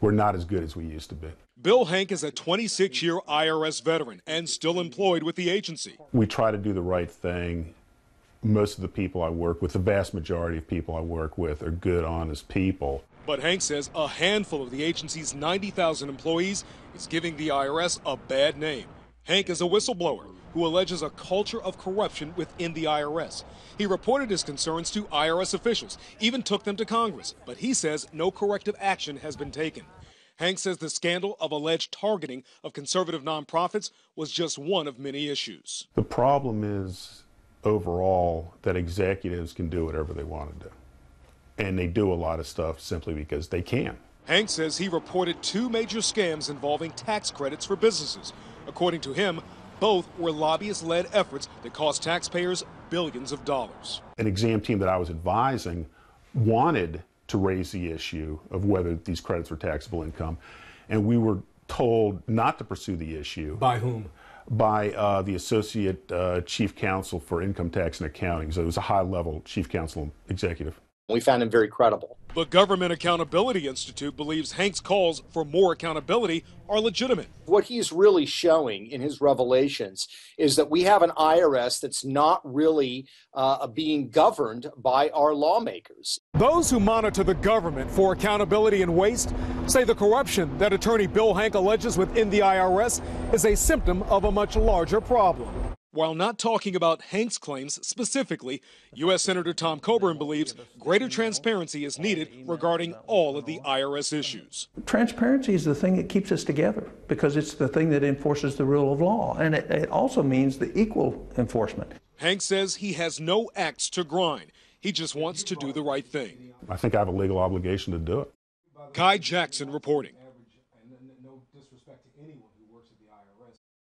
we're not as good as we used to be. Bill Henck is a 26 year IRS veteran and still employed with the agency. We try to do the right thing. Most of the people I work with, the vast majority of people I work with, are good, honest people. But Henck says a handful of the agency's 90,000 employees is giving the IRS a bad name. Henck is a whistleblower who alleges a culture of corruption within the IRS. He reported his concerns to IRS officials, even took them to Congress, but he says no corrective action has been taken. Henck says the scandal of alleged targeting of conservative nonprofits was just one of many issues. The problem is overall that executives can do whatever they want to do. And they do a lot of stuff simply because they can. Henck says he reported two major scams involving tax credits for businesses. According to him, both were lobbyist led efforts that cost taxpayers billions of dollars. An exam team that I was advising wanted to raise the issue of whether these credits were taxable income, and we were told not to pursue the issue. By whom? By uh, the Associate uh, Chief Counsel for Income Tax and Accounting. So it was a high level Chief Counsel executive. We found him very credible. The Government Accountability Institute believes Henck's calls for more accountability are legitimate. What he's really showing in his revelations is that we have an IRS that's not really uh, being governed by our lawmakers. Those who monitor the government for accountability and waste say the corruption that attorney Bill Henck alleges within the IRS is a symptom of a much larger problem. While not talking about Henck's claims specifically, U.S. Senator Tom Coburn believes greater transparency is needed regarding all of the IRS issues. Transparency is the thing that keeps us together because it's the thing that enforces the rule of law, and it, it also means the equal enforcement. Henck says he has no axe to grind. He just wants to do the right thing. I think I have a legal obligation to do it. Kai Jackson reporting.